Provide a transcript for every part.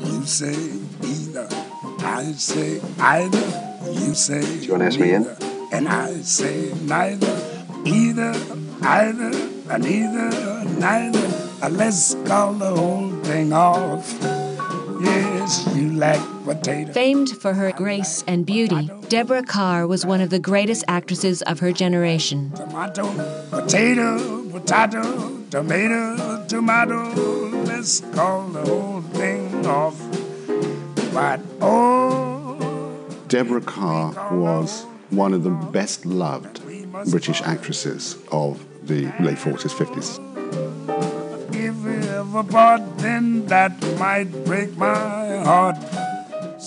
you say either. I say either, you say. Do you want to ask me in? And I say neither, either, either, and either, neither. Let's call the whole thing off. Yes, you like potato. Famed for her grace and beauty, Deborah Kerr was one of the greatest actresses of her generation. Tomato, potato, potato, tomato, tomato. Let's call the whole thing off. But oh. Deborah Kerr was one of the best loved British actresses of the late 40s, 50s. If we ever part, then that might break my heart.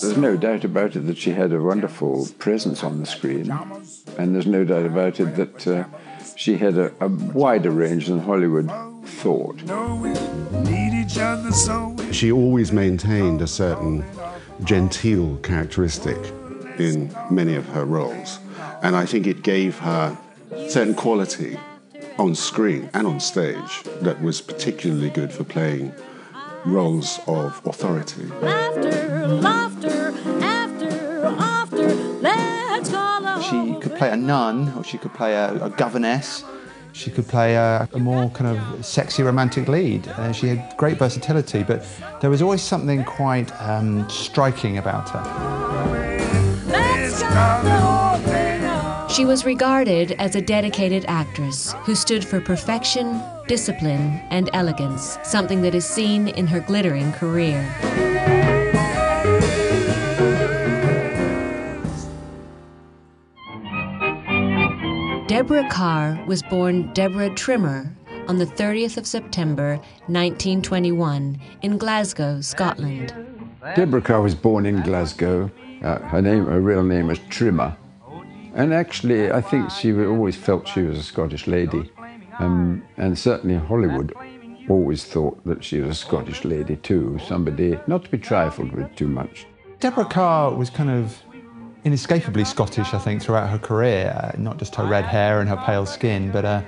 There's no doubt about it that she had a wonderful presence on the screen, and there's no doubt about it that uh, she had a, a wider range than Hollywood thought. She always maintained a certain genteel characteristic in many of her roles, and I think it gave her certain quality on screen and on stage that was particularly good for playing roles of authority. Laughter, laughter, after, after, let's call She could play a nun, or she could play a, a governess. She could play a, a, more kind of sexy romantic lead. Uh, she had great versatility, but there was always something quite um, striking about her. She was regarded as a dedicated actress who stood for perfection, discipline, and elegance, something that is seen in her glittering career. Deborah Kerr was born Deborah Trimmer on the 30th of September 1921 in Glasgow, Scotland. Deborah Kerr was born in Glasgow. Uh, her name, her real name was Trimmer. And actually, I think she always felt she was a Scottish lady. Um, and certainly Hollywood always thought that she was a Scottish lady too, somebody not to be trifled with too much. Deborah Kerr was kind of inescapably Scottish, I think, throughout her career. Uh, not just her red hair and her pale skin, but a,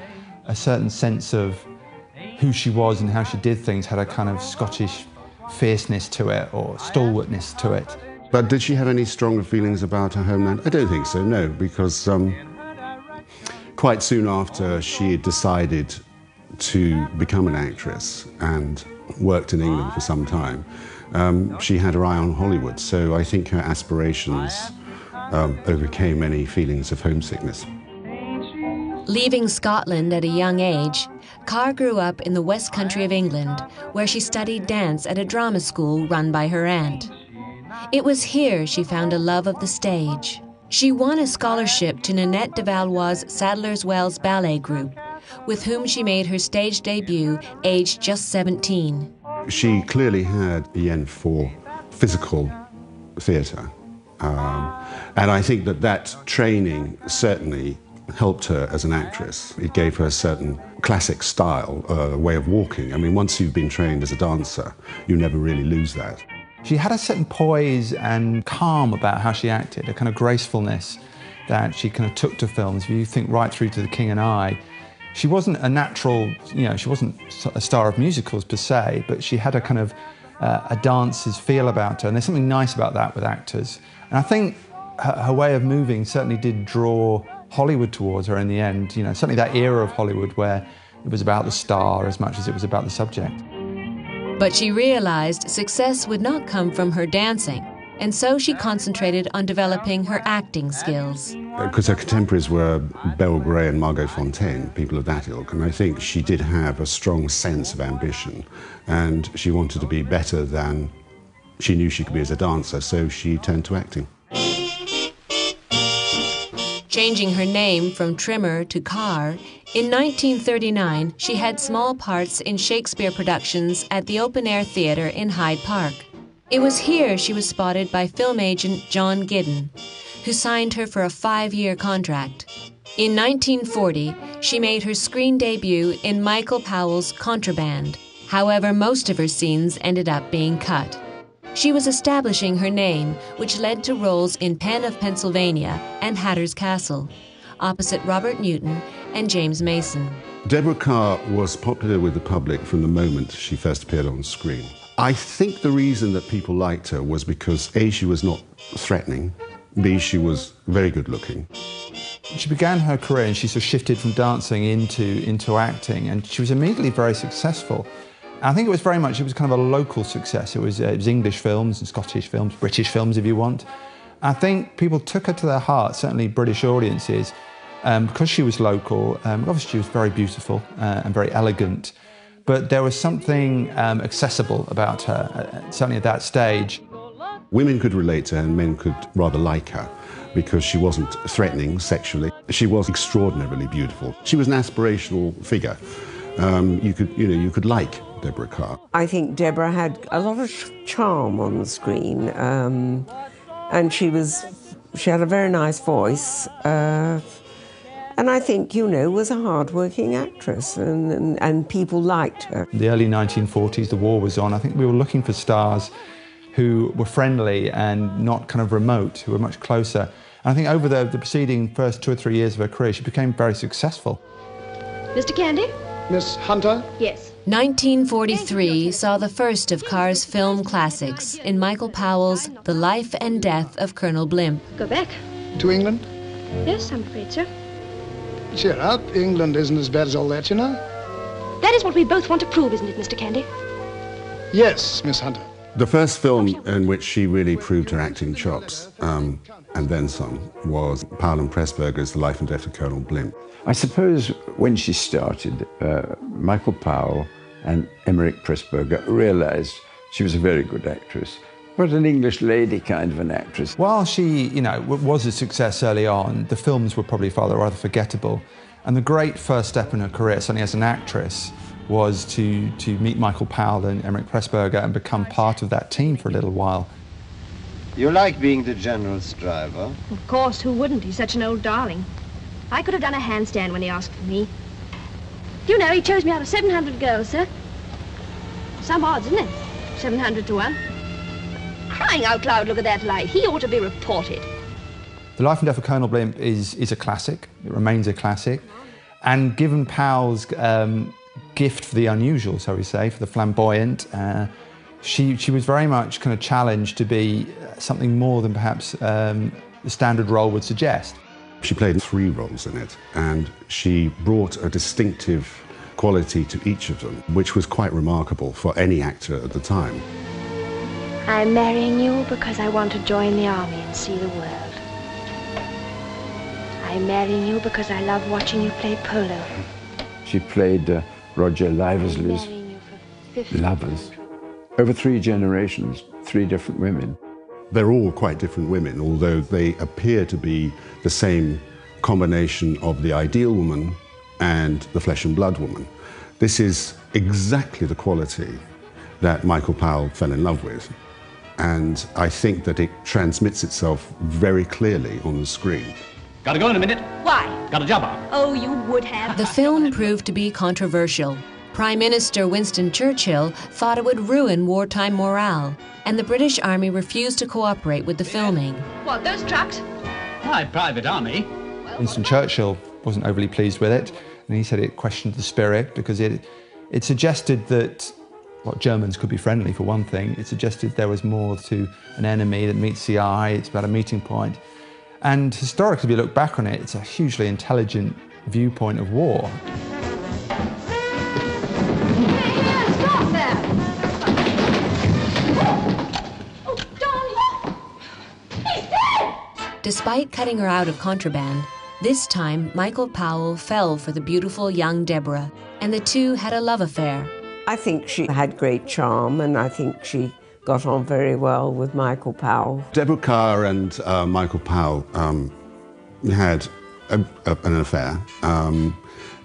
a certain sense of who she was and how she did things had a kind of Scottish fierceness to it or stalwartness to it. But did she have any stronger feelings about her homeland? I don't think so, no, because um, quite soon after she decided to become an actress and worked in England for some time, um, she had her eye on Hollywood. So I think her aspirations um, overcame any feelings of homesickness. Leaving Scotland at a young age, Kerr grew up in the West Country of England, where she studied dance at a drama school run by her aunt. It was here she found a love of the stage. She won a scholarship to Ninette de Valois' Sadler's Wells Ballet Group, with whom she made her stage debut aged just 17. She clearly had a yen for physical theatre. Um, and I think that that training certainly helped her as an actress. It gave her a certain classic style, uh, way of walking. I mean, once you've been trained as a dancer, you never really lose that. She had a certain poise and calm about how she acted, a kind of gracefulness that she kind of took to films. If you think right through to The King and I, she wasn't a natural, you know, she wasn't a star of musicals per se, but she had a kind of uh, a dancer's feel about her. And there's something nice about that with actors. And I think her, her way of moving certainly did draw Hollywood towards her in the end. You know, certainly that era of Hollywood where it was about the star as much as it was about the subject. But she realized success would not come from her dancing, and so she concentrated on developing her acting skills. Because her contemporaries were Beryl Grey and Margot Fonteyn, people of that ilk, and I think she did have a strong sense of ambition, and she wanted to be better than she knew she could be as a dancer, so she turned to acting. Changing her name from Trimmer to Kerr, in 1939 she had small parts in Shakespeare productions at the Open Air Theatre in Hyde Park. It was here she was spotted by film agent John Gliddon, who signed her for a five year contract. In 1940, she made her screen debut in Michael Powell's Contraband. However, most of her scenes ended up being cut. She was establishing her name, which led to roles in Penn of Pennsylvania and Hatter's Castle, opposite Robert Newton and James Mason. Deborah Kerr was popular with the public from the moment she first appeared on screen. I think the reason that people liked her was because A, she was not threatening, B, she was very good looking. She began her career and she sort of shifted from dancing into, into acting, and she was immediately very successful. I think it was very much, it was kind of a local success. It was, uh, it was English films and Scottish films, British films, if you want. I think people took her to their heart, certainly British audiences, um, because she was local. Um, obviously, she was very beautiful uh, and very elegant, but there was something um, accessible about her, uh, certainly at that stage. Women could relate to her and men could rather like her because she wasn't threatening sexually. She was extraordinarily beautiful. She was an aspirational figure. Um, you could, you know, you could like Deborah Kerr. I think Deborah had a lot of charm on the screen, um, and she was she had a very nice voice, uh, and I think you know was a hard-working actress, and, and and people liked her. In the early 1940s, the war was on. I think we were looking for stars who were friendly and not kind of remote, who were much closer. And I think over the, the preceding first two or three years of her career, she became very successful. Mr. Candy? Miss Hunter? Yes. 1943 saw the first of Kerr's film classics in Michael Powell's The Life and Death of Colonel Blimp. Go back. To England? Yes, I'm afraid so. Cheer up. England isn't as bad as all that, you know. That is what we both want to prove, isn't it, Mr. Candy? Yes, Miss Hunter. The first film in which she really proved her acting chops, um, and then some, was Powell and Pressburger's The Life and Death of Colonel Blimp. I suppose when she started, uh, Michael Powell and Emeric Pressburger realized she was a very good actress. but an English lady kind of an actress. While she, you know, was a success early on, the films were probably rather, rather forgettable. And the great first step in her career, certainly as an actress, was to, to meet Michael Powell and Emeric Pressburger and become part of that team for a little while. You like being the general's driver? Of course, who wouldn't? He's such an old darling. I could have done a handstand when he asked for me. You know, he chose me out of 700 girls, sir. Some odds, isn't it? 700 to 1. Crying out loud, look at that light. He ought to be reported. The Life and Death of Colonel Blimp is, is a classic. It remains a classic. And given Powell's um, gift for the unusual, so we say, for the flamboyant, uh, she, she was very much kind of challenged to be something more than perhaps um, the standard role would suggest. She played three roles in it, and she brought a distinctive quality to each of them, which was quite remarkable for any actor at the time. I'm marrying you because I want to join the army and see the world. I'm marrying you because I love watching you play polo. She played uh, Roger Livesey's Marrying you for 50 lovers. Over three generations, three different women. They're all quite different women, although they appear to be the same combination of the ideal woman and the flesh and blood woman. This is exactly the quality that Michael Powell fell in love with. And I think that it transmits itself very clearly on the screen. Gotta go in a minute. Why? Got a job out. Oh, you would have. The film proved to be controversial. Prime Minister Winston Churchill thought it would ruin wartime morale, and the British Army refused to cooperate with the filming. What, those trucks? My private army. Winston Churchill wasn't overly pleased with it, and he said it questioned the spirit because it, it suggested that well, Germans could be friendly for one thing. It suggested there was more to an enemy that meets the eye. It's about a meeting point. And historically, if you look back on it, it's a hugely intelligent viewpoint of war. Stop there! Oh, darling! He's dead! Despite cutting her out of contraband, this time Michael Powell fell for the beautiful young Deborah, and the two had a love affair. I think she had great charm, and I think she got on very well with Michael Powell. Deborah Kerr and uh, Michael Powell um, had a, a, an affair. Um,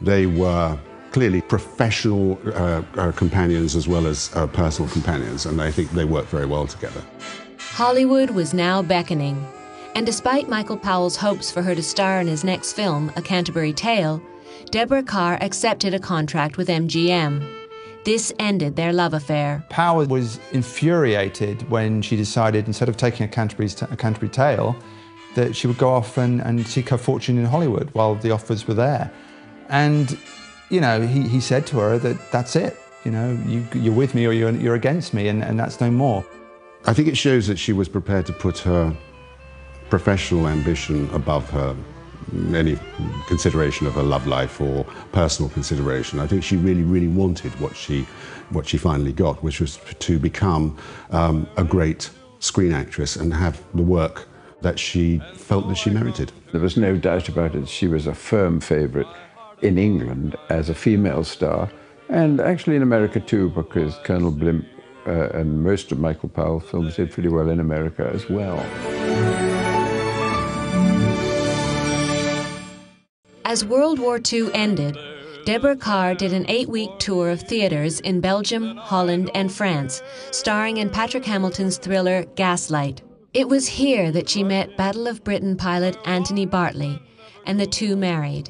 they were clearly professional uh, uh, companions as well as uh, personal companions, and I think they worked very well together. Hollywood was now beckoning, and despite Michael Powell's hopes for her to star in his next film, A Canterbury Tale, Deborah Kerr accepted a contract with MGM. This ended their love affair. Powell was infuriated when she decided, instead of taking a Canterbury, a Canterbury Tale, that she would go off and, and seek her fortune in Hollywood while the offers were there. And, you know, he, he said to her that that's it. You know, you, you're with me or you're, you're against me, and, and that's no more. I think it shows that she was prepared to put her professional ambition above her any consideration of her love life or personal consideration. I think she really, really wanted what she, what she finally got, which was to become um, a great screen actress and have the work that she felt that she merited. There was no doubt about it. She was a firm favourite in England as a female star, and actually in America too, because Colonel Blimp uh, and most of Michael Powell films did pretty well in America as well. As World War II ended, Deborah Kerr did an eight week tour of theatres in Belgium, Holland, and France, starring in Patrick Hamilton's thriller Gaslight. It was here that she met Battle of Britain pilot Anthony Bartley, and the two married.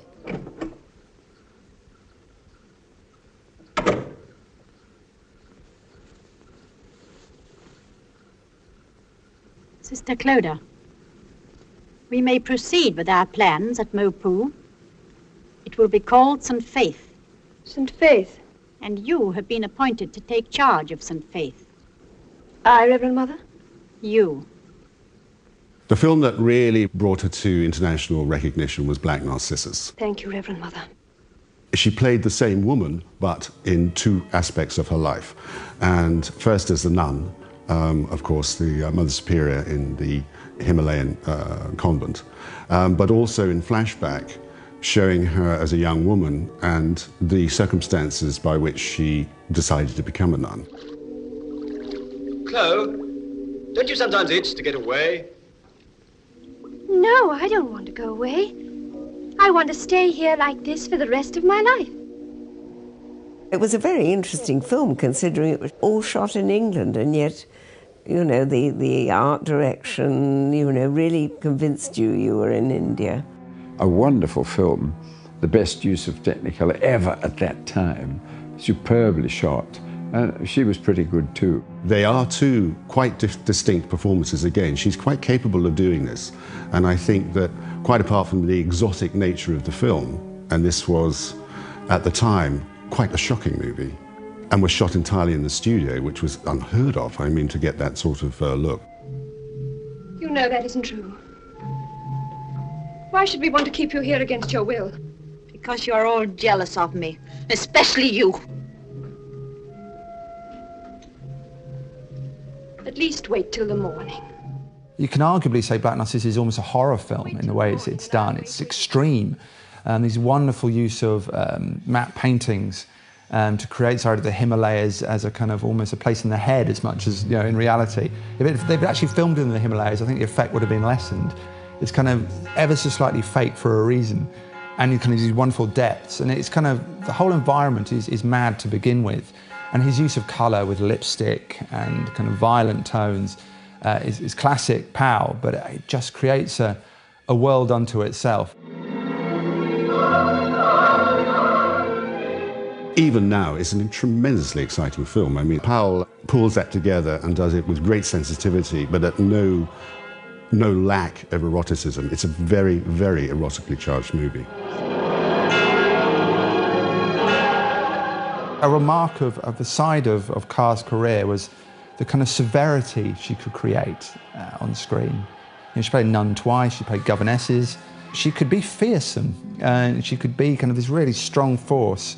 Sister Clodagh, we may proceed with our plans at Mopu. It will be called St. Faith. St. Faith? And you have been appointed to take charge of St. Faith. I, Reverend Mother? You. The film that really brought her to international recognition was Black Narcissus. Thank you, Reverend Mother. She played the same woman, but in two aspects of her life. And first as the nun, um, of course, the uh, Mother Superior in the Himalayan uh, convent, um, but also in flashback, showing her as a young woman and the circumstances by which she decided to become a nun. Chloe, don't you sometimes itch to get away? No, I don't want to go away. I want to stay here like this for the rest of my life. It was a very interesting film considering it was all shot in England and yet, you know, the, the art direction, you know, really convinced you you were in India. A wonderful film, the best use of Technicolor ever at that time, superbly shot. And she was pretty good too. They are two quite di distinct performances again. She's quite capable of doing this. And I think that, quite apart from the exotic nature of the film, and this was, at the time, quite a shocking movie, and was shot entirely in the studio, which was unheard of, I mean, to get that sort of uh, look. You know that isn't true. Why should we want to keep you here against your will? Because you're all jealous of me, especially you. At least wait till the morning. You can arguably say Black Narcissus is almost a horror film in the way it's, it's done. It's extreme. Um, these wonderful use of um, matte paintings um, to create sort of the Himalayas as a kind of almost a place in the head as much as you know in reality. If, it, if they'd actually filmed in the Himalayas, I think the effect would have been lessened. It's kind of ever so slightly fake for a reason, and you kind of these wonderful depths, and it's kind of the whole environment is, is mad to begin with, and his use of colour with lipstick and kind of violent tones uh, is, is classic Powell, but it just creates a, a world unto itself. Even now, it's a tremendously exciting film. I mean, Powell pulls that together and does it with great sensitivity, but at no, no lack of eroticism. It's a very, very erotically charged movie. A remark of, of the side of, of Kerr's career was the kind of severity she could create uh, on screen. You know, she played Nun twice, she played governesses. She could be fearsome, and she could be kind of this really strong force,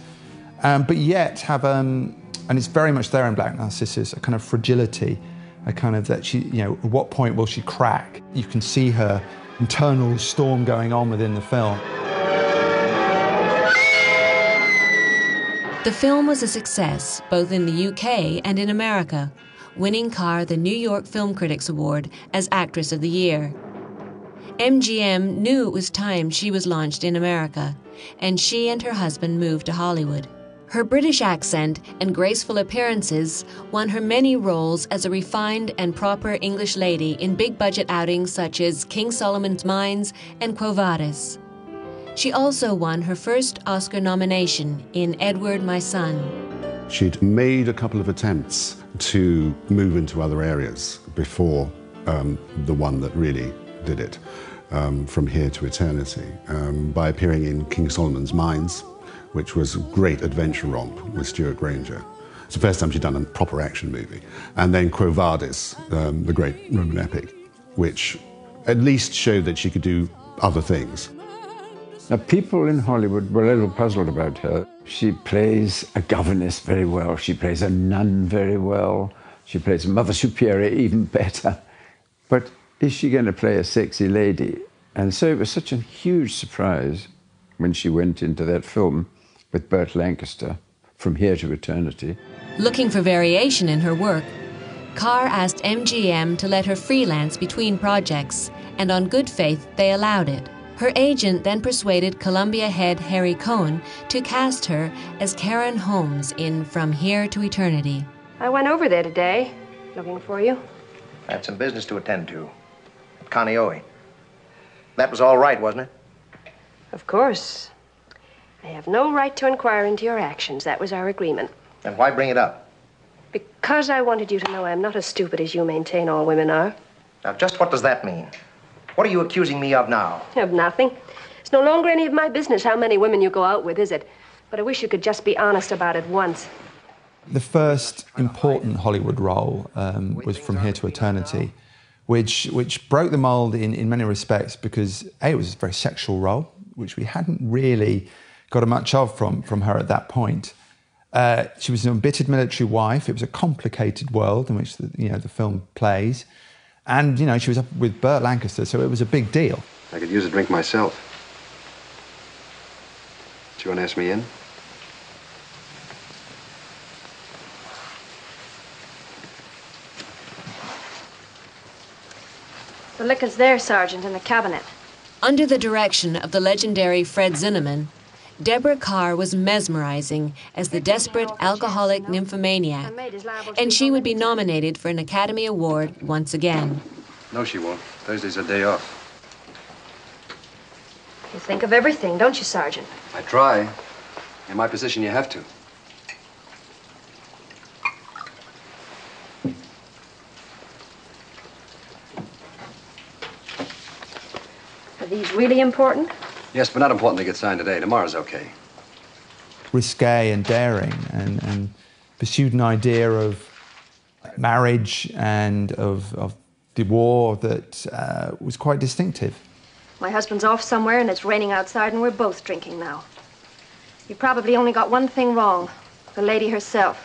um, but yet have, um, and it's very much there in Black Narcissus, a kind of fragility, a kind of that she, you know, at what point will she crack? You can see her internal storm going on within the film. The film was a success both in the UK and in America, winning Kerr the New York Film Critics Award as Actress of the Year. MGM knew it was time she was launched in America, and she and her husband moved to Hollywood. Her British accent and graceful appearances won her many roles as a refined and proper English lady in big budget outings such as King Solomon's Mines and Quo Vadis. She also won her first Oscar nomination in Edward, My Son. She'd made a couple of attempts to move into other areas before um, the one that really did it, um, From Here to Eternity, um, by appearing in King Solomon's Mines, which was a great adventure romp with Stewart Granger. It's the first time she'd done a proper action movie. And then Quo Vadis, um, the great Roman epic, which at least showed that she could do other things. Now, people in Hollywood were a little puzzled about her. She plays a governess very well. She plays a nun very well. She plays a Mother Superior even better. But is she going to play a sexy lady? And so it was such a huge surprise when she went into that film with Burt Lancaster, From Here to Eternity. Looking for variation in her work, Kerr asked MGM to let her freelance between projects, and on good faith, they allowed it. Her agent then persuaded Columbia head Harry Cohn to cast her as Karen Holmes in From Here to Eternity. I went over there today, looking for you. I had some business to attend to at Kaneohe. That was all right, wasn't it? Of course. I have no right to inquire into your actions. That was our agreement. Then why bring it up? Because I wanted you to know I'm not as stupid as you maintain all women are. Now, just what does that mean? What are you accusing me of now? Of nothing. It's no longer any of my business how many women you go out with, is it? But I wish you could just be honest about it once. The first important Hollywood role um, was From Here to Eternity, which, which broke the mold in, in many respects because, A, it was a very sexual role, which we hadn't really got a much of from, from her at that point. Uh, she was an embittered military wife. It was a complicated world in which the, you know, the film plays. And, you know, she was up with Burt Lancaster, so it was a big deal. I could use a drink myself. Do you want to ask me in? The liquor's there, Sergeant, in the cabinet. Under the direction of the legendary Fred Zinnemann, Deborah Kerr was mesmerizing as the desperate alcoholic nymphomaniac, and she would be nominated for an Academy Award once again. No, she won't. Thursday's a day off. You think of everything, don't you, Sergeant? I try. In my position, you have to. Are these really important? Yes, but not important to get signed today. Tomorrow's okay. Risque and daring, and, and pursued an idea of marriage and of, of the war that uh, was quite distinctive. My husband's off somewhere and it's raining outside and we're both drinking now. You probably only got one thing wrong the lady herself.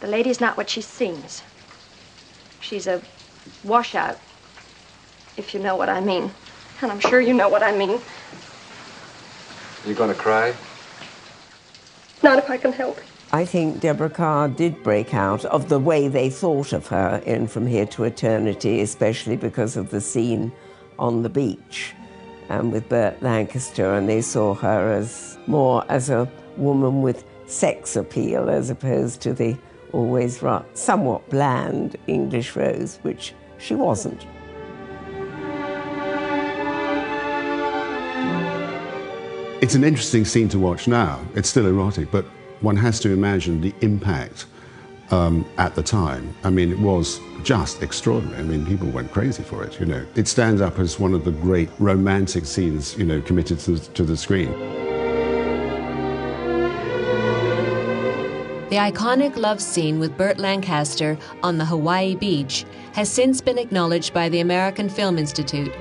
The lady's not what she seems. She's a washout, if you know what I mean. And I'm sure you know what I mean. Are you gonna cry? Not if I can help it. I think Deborah Kerr did break out of the way they thought of her in From Here to Eternity, especially because of the scene on the beach um, with Burt Lancaster, and they saw her as more as a woman with sex appeal as opposed to the always somewhat bland English Rose, which she wasn't. It's an interesting scene to watch now. It's still erotic, but one has to imagine the impact um, at the time. I mean, it was just extraordinary. I mean, people went crazy for it, you know. It stands up as one of the great romantic scenes, you know, committed to, to the screen. The iconic love scene with Burt Lancaster on the Hawaii beach has since been acknowledged by the American Film Institute,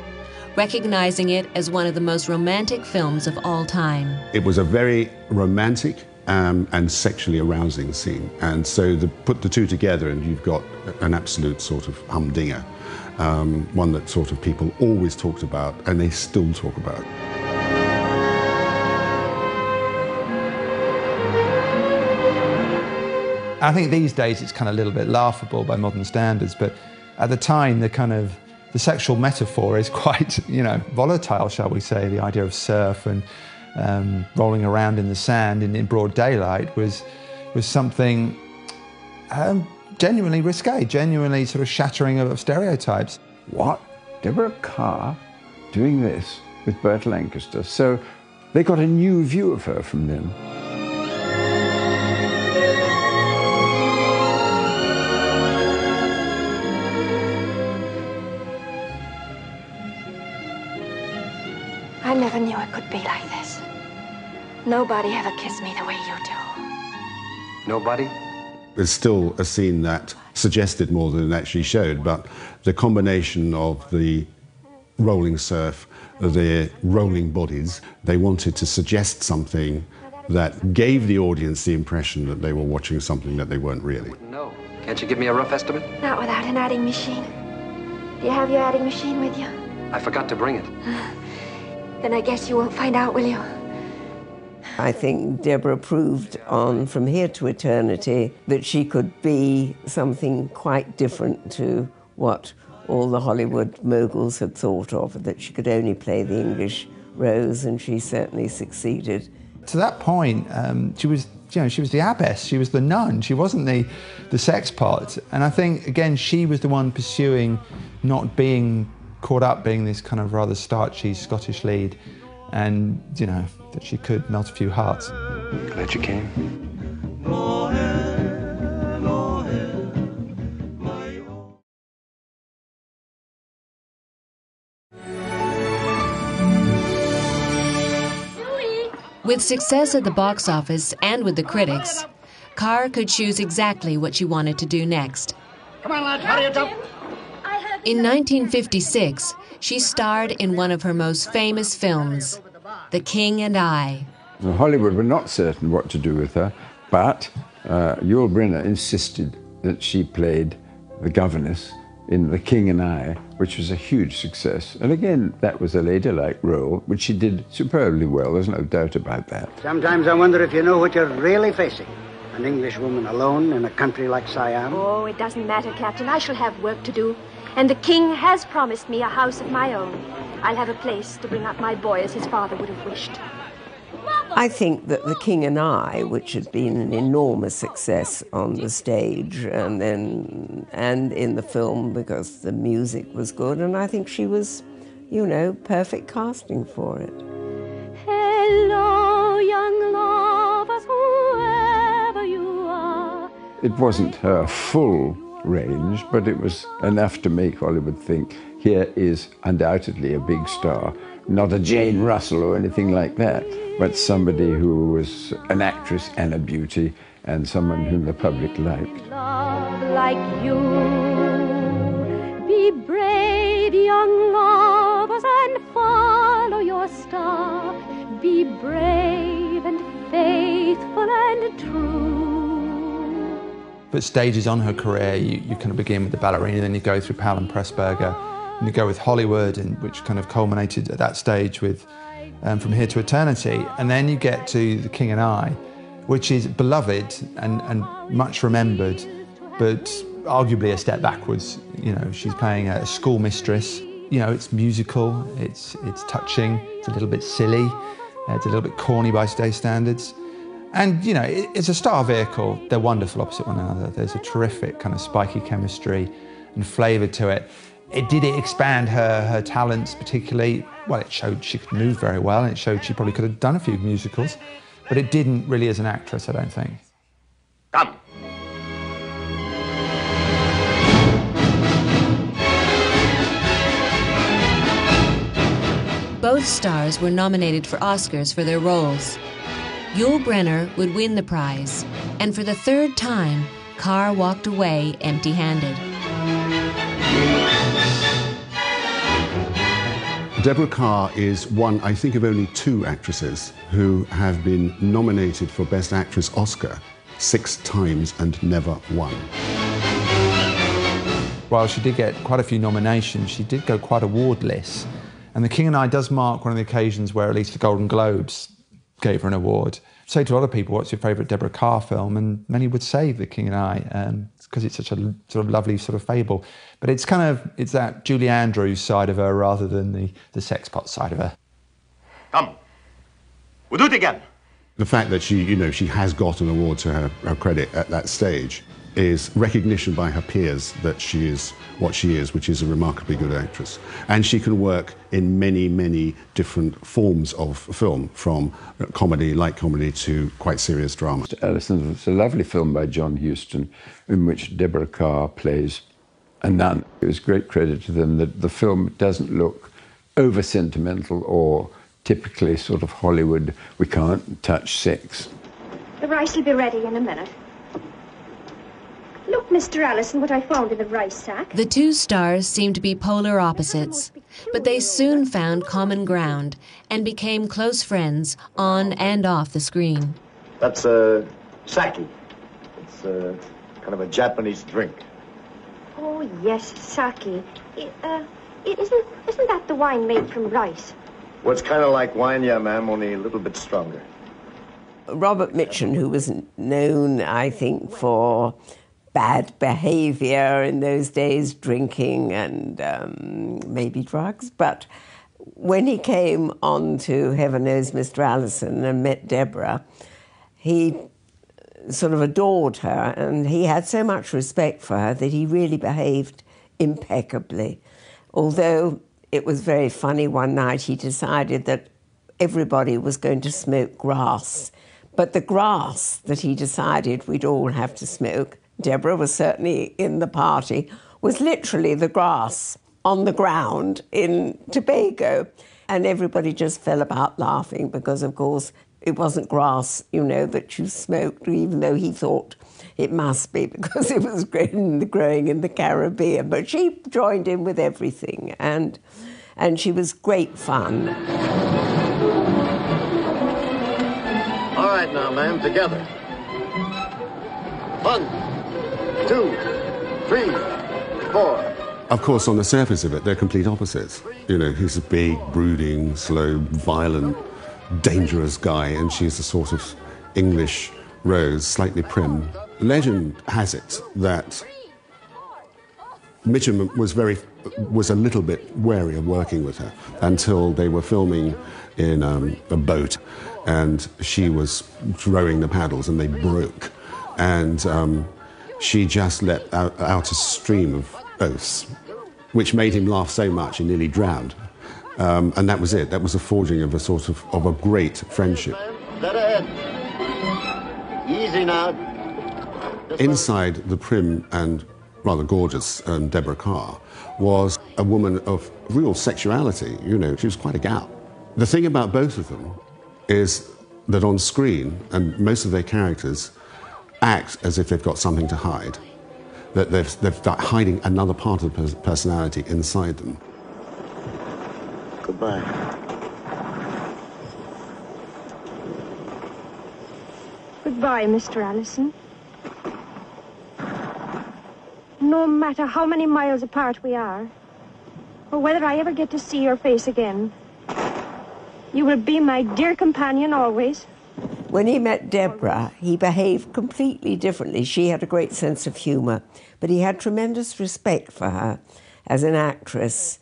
recognizing it as one of the most romantic films of all time. It was a very romantic um, and sexually arousing scene. And so the, put the two together and you've got an absolute sort of humdinger, um, one that sort of people always talked about and they still talk about. I think these days it's kind of a little bit laughable by modern standards, but at the time the kind of the sexual metaphor is quite, you know, volatile, shall we say, the idea of surf and um, rolling around in the sand in, in, broad daylight was, was something um, genuinely risque, genuinely sort of shattering of, of stereotypes. What? Deborah Kerr doing this with Burt Lancaster. So they got a new view of her from them. Be like this. Nobody ever kissed me the way you do. Nobody? There's still a scene that suggested more than it actually showed, but the combination of the rolling surf, the rolling bodies, they wanted to suggest something that gave the audience the impression that they were watching something that they weren't really. No. Can't you give me a rough estimate? Not without an adding machine. Do you have your adding machine with you? I forgot to bring it. Then I guess you won't find out, will you? I think Deborah proved on From Here to Eternity that she could be something quite different to what all the Hollywood moguls had thought of, that she could only play the English Rose, and she certainly succeeded. To that point, um, she was, you know, she was the abbess, she was the nun, she wasn't the, the sex pot. And I think, again, she was the one pursuing not being caught up being this kind of rather starchy Scottish lead and, you know, that she could melt a few hearts. Glad you came. With success at the box office and with the critics, Kerr could choose exactly what she wanted to do next. Come on, lads, hurry it up. In 1956, she starred in one of her most famous films, The King and I. Well, Hollywood were not certain what to do with her, but uh, Yul Brynner insisted that she played the governess in The King and I, which was a huge success. And again, that was a ladylike role, which she did superbly well, there's no doubt about that. Sometimes I wonder if you know what you're really facing. An English woman alone in a country like Siam. Oh, it doesn't matter, Captain. I shall have work to do. And the king has promised me a house of my own. I'll have a place to bring up my boy as his father would have wished. I think that The King and I, which had been an enormous success on the stage and then and in the film because the music was good, and I think she was, you know, perfect casting for it. Hello, young lovers, whoever you are. It wasn't her full range, but it was enough to make Hollywood think here is undoubtedly a big star, not a Jane Russell or anything like that, but somebody who was an actress and a beauty and someone whom the public liked. Love like you. Be brave, young lovers, and follow your star. Be brave and faithful and true. But stages on her career, you, you kind of begin with the ballerina, then you go through Powell and Pressburger, and you go with Hollywood, and which kind of culminated at that stage with um, From Here to Eternity, and then you get to The King and I, which is beloved and, and much remembered, but arguably a step backwards. You know, she's playing a school mistress. You know, it's musical, it's it's touching, it's a little bit silly, it's a little bit corny by today's standards. And, you know, it's a star vehicle. They're wonderful opposite one another. There's a terrific kind of spiky chemistry and flavour to it. It did it expand her her talents particularly. Well, it showed she could move very well, and it showed she probably could have done a few musicals, but it didn't really as an actress, I don't think. Come. Both stars were nominated for Oscars for their roles. Yul Brynner would win the prize, and for the third time, Kerr walked away empty handed. Deborah Kerr is one, I think, of only two actresses who have been nominated for Best Actress Oscar six times and never won. While she did get quite a few nominations, she did go quite awardless. And The King and I does mark one of the occasions where at least the Golden Globes gave her an award. Say to a lot of people, what's your favourite Deborah Kerr film? And many would say The King and I, because um, it's such a sort of lovely sort of fable. But it's kind of, it's that Julie Andrews side of her rather than the, the sex pot side of her. Come. We'll do it again. The fact that she, you know, she has got an award to her, her credit at that stage is recognition by her peers that she is what she is, which is a remarkably good actress. And she can work in many, many different forms of film, from comedy, light comedy, to quite serious drama. Allison, it's a lovely film by John Huston in which Deborah Kerr plays a nun. It was great credit to them that the film doesn't look over sentimental or typically sort of Hollywood, we can't touch sex. The rice will be ready in a minute. Mr. Allison, what I found in the rice sack? The two stars seemed to be polar opposites, but they soon found common ground and became close friends on and off the screen. That's uh, sake. It's uh, kind of a Japanese drink. Oh, yes, sake. It, uh, it isn't, isn't that the wine made from rice? Well, it's kind of like wine, yeah, ma'am, only a little bit stronger. Robert Mitchum, who was known, I think, for bad behavior in those days, drinking and um, maybe drugs, but when he came on to Heaven Knows Mr. Allison and met Deborah, he sort of adored her and he had so much respect for her that he really behaved impeccably. Although it was very funny one night, he decided that everybody was going to smoke grass. But the grass that he decided we'd all have to smoke, Deborah was certainly in the party, was literally the grass on the ground in Tobago. And everybody just fell about laughing because, of course, it wasn't grass, you know, that you smoked, even though he thought it must be because it was growing in the Caribbean. But she joined in with everything, and and she was great fun. All right now, ma'am, together. One, two, three, four. Of course, on the surface of it, they're complete opposites. You know, he's a big, brooding, slow, violent, dangerous guy, and she's a sort of English rose, slightly prim. Legend has it that Mitchum was very was a little bit wary of working with her until they were filming in um, a boat, and she was rowing the paddles, and they broke, and um, she just let out, out a stream of oaths, which made him laugh so much he nearly drowned. Um, and that was it. That was the forging of a sort of of a great friendship. Easy now. Inside the prim and rather gorgeous um, Deborah Kerr was a woman of real sexuality. You know, she was quite a gal. The thing about both of them is that on screen, and most of their characters act as if they've got something to hide, that they've, they've got hiding another part of the personality inside them. Goodbye. Goodbye, Mr. Allison. No matter how many miles apart we are, or whether I ever get to see your face again, you will be my dear companion always. When he met Deborah, he behaved completely differently. She had a great sense of humour, but he had tremendous respect for her as an actress.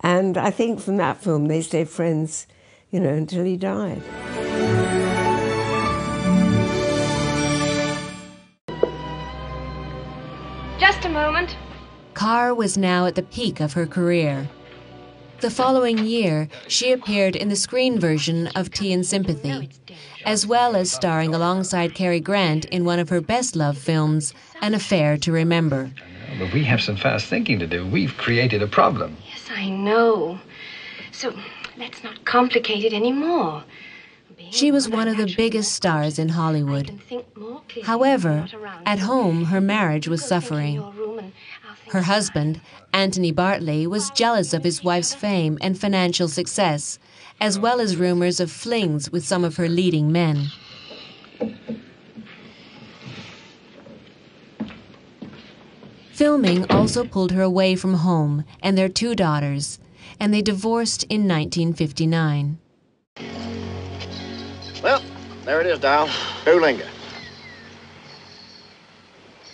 And I think from that film, they stayed friends, you know, until he died. Just a moment. Kerr was now at the peak of her career. The following year, she appeared in the screen version of Tea and Sympathy, as well as starring alongside Cary Grant in one of her best loved films, An Affair to Remember. But we have some fast thinking to do. We've created a problem. Yes, I know. So let's not complicate it anymore. She was one of the biggest stars in Hollywood. However, at home, her marriage was suffering. Her husband, Anthony Bartley, was jealous of his wife's fame and financial success, as well as rumors of flings with some of her leading men. Filming also pulled her away from home and their two daughters, and they divorced in 1959. Well, there it is, Dow. Boolinga.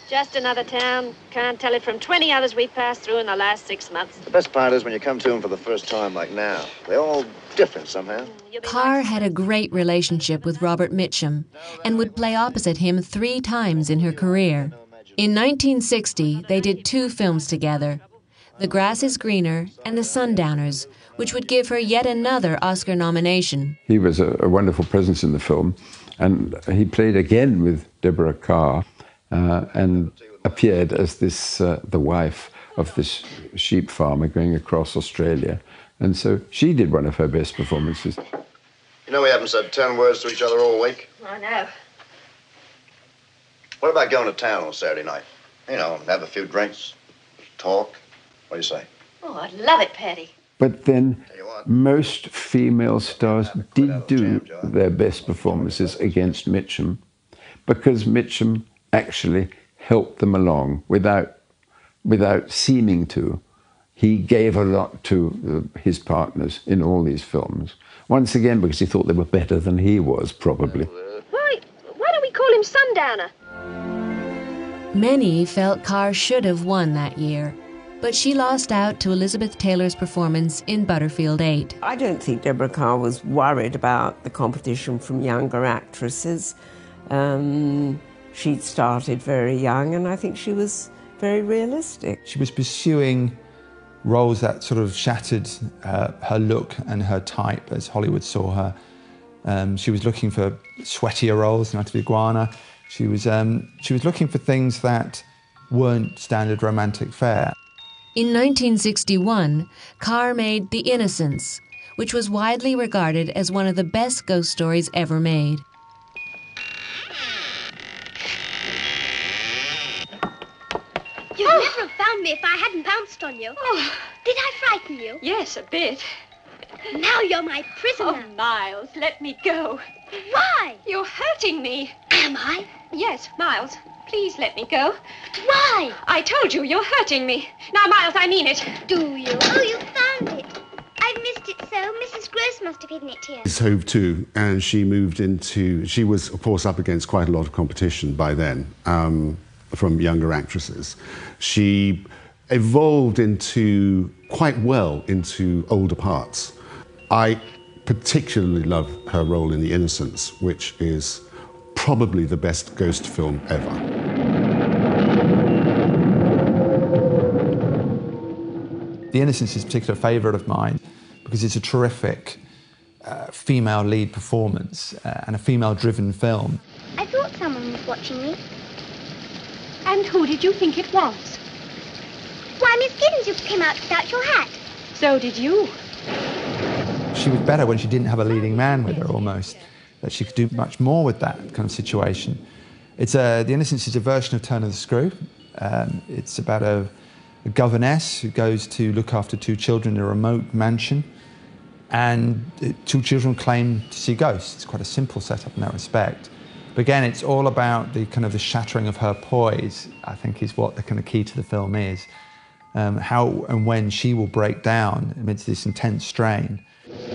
Just another town. Can't tell it from 20 others we've passed through in the last six months. The best part is when you come to them for the first time, like now. They're all different somehow. Mm, Kerr had a great relationship with Robert Mitchum and would play opposite him three times in her career. In 1960, they did two films together The Grass is Greener and The Sundowners, which would give her yet another Oscar nomination. He was a, a wonderful presence in the film, and he played again with Deborah Kerr and appeared as this uh, the wife of this sheep farmer going across Australia. And so she did one of her best performances. You know we haven't said ten words to each other all week. I know. What about going to town on Saturday night? You know, have a few drinks, talk. What do you say? Oh, I'd love it, Paddy. But then most female stars did do their best performances against Mitchum because Mitchum actually helped them along without, without seeming to. He gave a lot to uh, his partners in all these films. Once again, because he thought they were better than he was, probably. Why, why don't we call him Sundowner? Many felt Kerr should have won that year, but she lost out to Elizabeth Taylor's performance in Butterfield 8. I don't think Deborah Kerr was worried about the competition from younger actresses. Um, she'd started very young, and I think she was very realistic. She was pursuing roles that sort of shattered uh, her look and her type as Hollywood saw her. Um, she was looking for sweatier roles, not to the Iguana. She was, um, she was looking for things that weren't standard romantic fare. In 1961, Kerr made The Innocents, which was widely regarded as one of the best ghost stories ever made. You'd never have found me if I hadn't pounced on you. Oh. Did I frighten you? Yes, a bit. Now you're my prisoner. Oh, Miles, let me go. Why? You're hurting me. Am I? Yes, Miles. Please let me go. Why? I told you you're hurting me. Now, Miles, I mean it. Do you? Oh, you found it. I've missed it so. Mrs. Gross must have hidden it here. It's Hove 2, and she moved into. She was, of course, up against quite a lot of competition by then um, from younger actresses. She evolved into quite well into older parts. I particularly love her role in The Innocents, which is probably the best ghost film ever. The Innocents is a particular favourite of mine because it's a terrific uh, female lead performance uh, and a female driven film. I thought someone was watching me. And who did you think it was? Why, Miss Giddens, you came out without your hat. So did you. She was better when she didn't have a leading man with her almost, that she could do much more with that kind of situation. It's a, the Innocents is a version of Turn of the Screw. Um, it's about a, a governess who goes to look after two children in a remote mansion, and the two children claim to see ghosts. It's quite a simple setup in that respect. But again, it's all about the kind of the shattering of her poise, I think is what the kind of key to the film is. Um, how and when she will break down amidst this intense strain.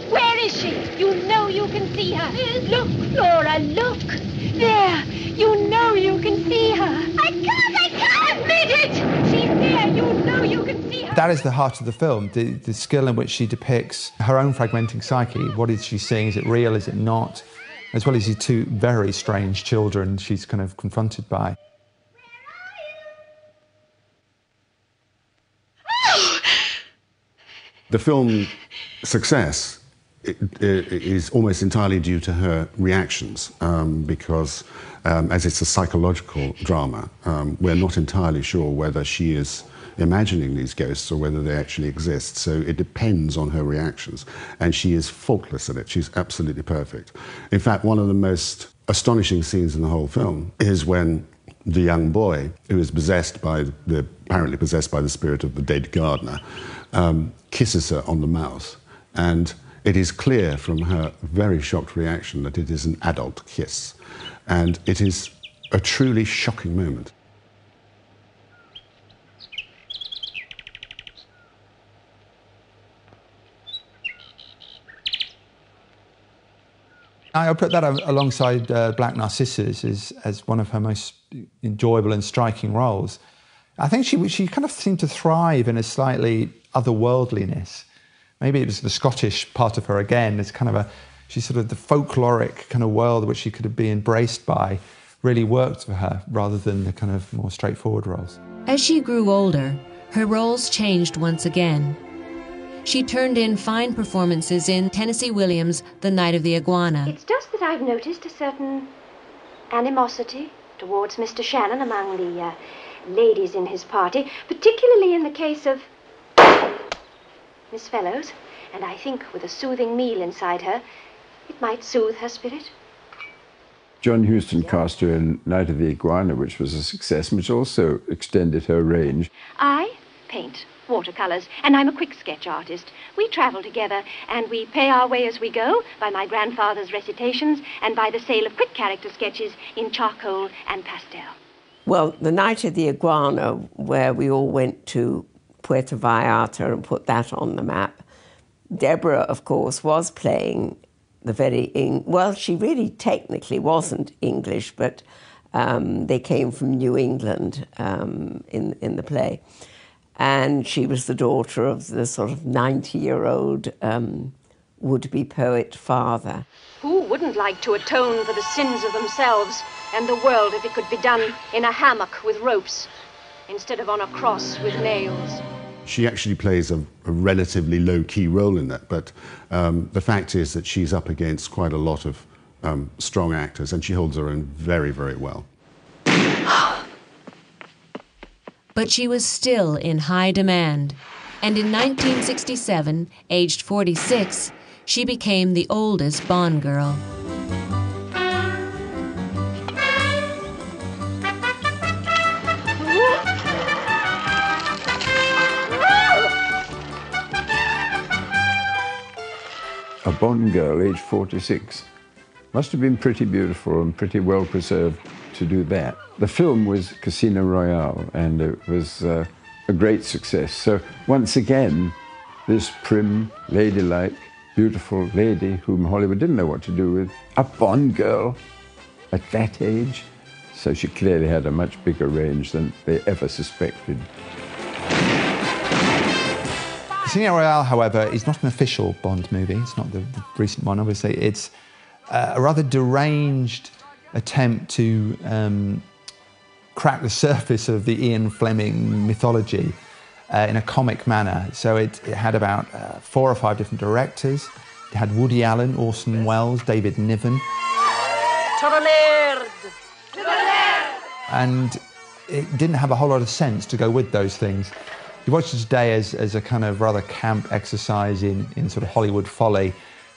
Where is she? You know you can see her. Look, Flora, look. There. You know you can see her. I can't, I can't. Admit it. She's there. You know you can see her. That is the heart of the film, the, the skill in which she depicts her own fragmenting psyche. What is she seeing? Is it real? Is it not? As well as these two very strange children she's kind of confronted by. The film success is almost entirely due to her reactions um, because, um, as it's a psychological drama, um, we're not entirely sure whether she is imagining these ghosts or whether they actually exist. So it depends on her reactions. And she is faultless at it. She's absolutely perfect. In fact, one of the most astonishing scenes in the whole film is when the young boy, who is possessed by the apparently possessed by the spirit of the dead gardener, um, kisses her on the mouth, and it is clear from her very shocked reaction that it is an adult kiss, and it is a truly shocking moment. I put that alongside uh, Black Narcissus as, as one of her most enjoyable and striking roles. I think she, she kind of seemed to thrive in a slightly otherworldliness. Maybe it was the Scottish part of her again. It's kind of a, she's sort of the folkloric kind of world which she could be embraced by really worked for her rather than the kind of more straightforward roles. As she grew older, her roles changed once again. She turned in fine performances in Tennessee Williams' The Night of the Iguana. It's just that I've noticed a certain animosity towards Mr. Shannon among the uh, ladies in his party, particularly in the case of Miss Fellowes. And I think with a soothing meal inside her, it might soothe her spirit. John Huston cast her in Night of the Iguana, which was a success, which also extended her range. I paint watercolors, and I'm a quick sketch artist. We travel together, and we pay our way as we go by my grandfather's recitations and by the sale of quick character sketches in charcoal and pastel. Well, the night of the iguana, where we all went to Puerto Vallarta and put that on the map, Deborah, of course, was playing the very Eng- well. She really technically wasn't English, but um, they came from New England um, in in the play, and she was the daughter of the sort of ninety-year-old um, would-be poet father. Who wouldn't like to atone for the sins of themselves and the world if it could be done in a hammock with ropes instead of on a cross with nails? She actually plays a, a relatively low key role in that, but um, the fact is that she's up against quite a lot of um, strong actors and she holds her own very, very well. But she was still in high demand, and in 1967, aged 46, she became the oldest Bond girl. A Bond girl, aged 46. Must have been pretty beautiful and pretty well preserved to do that. The film was Casino Royale, and it was uh, a great success. So, once again, this prim, ladylike, beautiful lady whom Hollywood didn't know what to do with, a Bond girl at that age. So, she clearly had a much bigger range than they ever suspected. Casino Royale, however, is not an official Bond movie. It's not the, the recent one, obviously. It's uh, a rather deranged attempt to um, crack the surface of the Ian Fleming mythology uh, in a comic manner. So it, it had about uh, four or five different directors. It had Woody Allen, Orson Welles, David Niven, To the laird! To the laird! and it didn't have a whole lot of sense to go with those things. You watch it today as, as a kind of rather camp exercise in, in sort of Hollywood folly,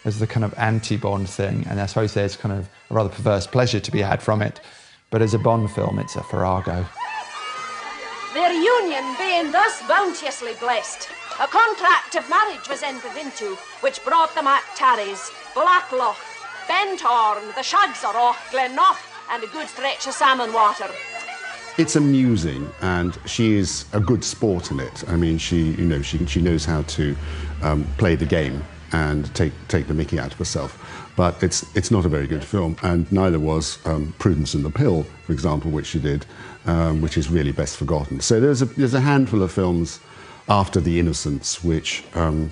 as the kind of anti Bond thing, and I suppose there's kind of a rather perverse pleasure to be had from it. But as a Bond film, it's a farrago. Their union being thus bounteously blessed, a contract of marriage was entered into, which brought them at Tarries, Blackloch, Bentorn, the Shags of Roch, Glennoch, and a good stretch of salmon water. It's amusing, and she is a good sport in it. I mean, she, you know, she, she knows how to um, play the game and take, take the mickey out of herself. But it's, it's not a very good film, and neither was um, Prudence and the Pill, for example, which she did, um, which is really best forgotten. So there's a, there's a handful of films after The Innocents, which um,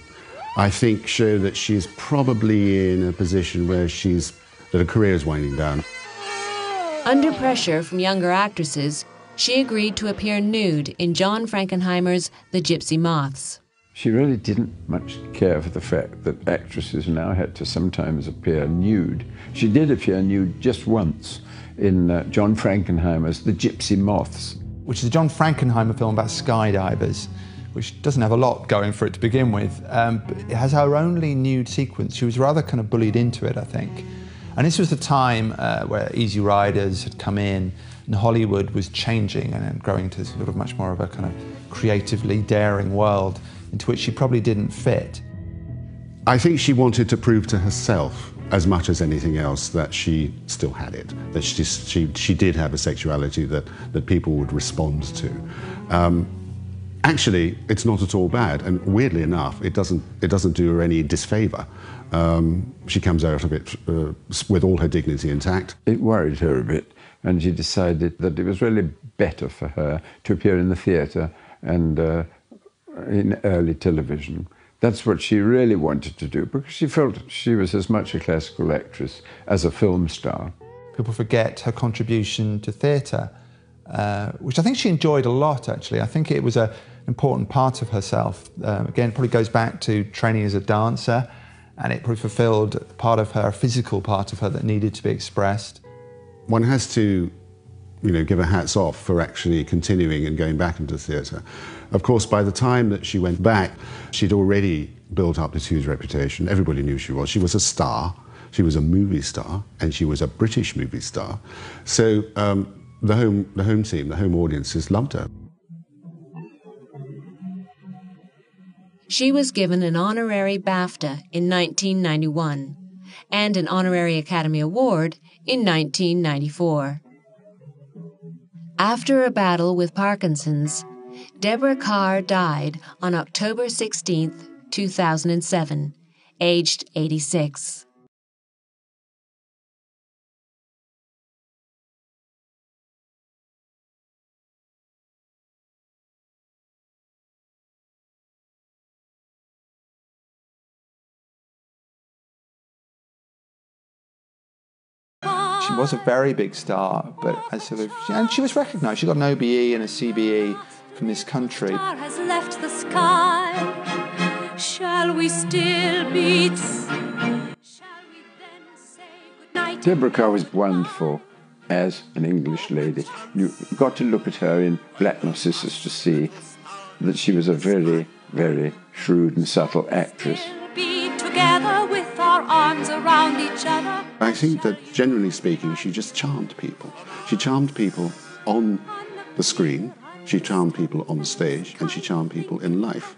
I think show that she's probably in a position where she's, that her career is winding down. Under pressure from younger actresses, she agreed to appear nude in John Frankenheimer's The Gypsy Moths. She really didn't much care for the fact that actresses now had to sometimes appear nude. She did appear nude just once in uh, John Frankenheimer's The Gypsy Moths. which is a John Frankenheimer film about skydivers, which doesn't have a lot going for it to begin with. Um, it has her only nude sequence. She was rather kind of bullied into it, I think. And this was the time uh, where Easy Riders had come in and Hollywood was changing and growing to sort of much more of a kind of creatively daring world into which she probably didn't fit. I think she wanted to prove to herself, as much as anything else, that she still had it, that she, she, she did have a sexuality that, that people would respond to. Um, actually, it's not at all bad, and weirdly enough, it doesn't, it doesn't do her any disfavour. Um, she comes out of it uh, with all her dignity intact. It worried her a bit, and she decided that it was really better for her to appear in the theatre and uh, in early television. That's what she really wanted to do because she felt she was as much a classical actress as a film star. People forget her contribution to theatre, uh, which I think she enjoyed a lot, actually. I think it was an important part of herself. Um, again, probably goes back to training as a dancer, and it probably fulfilled part of her, a physical part of her that needed to be expressed. One has to, you know, give her hats off for actually continuing and going back into theatre. Of course, by the time that she went back, she'd already built up this huge reputation. Everybody knew she was. She was a star. She was a movie star, and she was a British movie star. So um, the home, the home team, the home audiences loved her. She was given an honorary BAFTA in 1991 and an honorary Academy Award in 1994. After a battle with Parkinson's, Deborah Kerr died on October 16, 2007, aged 86. She was a very big star, but as sort of, and she was recognised. She got an OBE and a CBE from this country. Star has left the sky. Shall we still beat? Deborah Kerr was wonderful as an English lady. You got to look at her in Black Narcissus to see that she was a very, very shrewd and subtle actress. Arms around each other. I think that generally speaking, she just charmed people. She charmed people on the screen, she charmed people on the stage, and she charmed people in life.